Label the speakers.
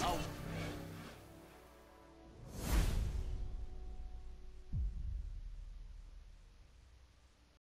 Speaker 1: no Hmm.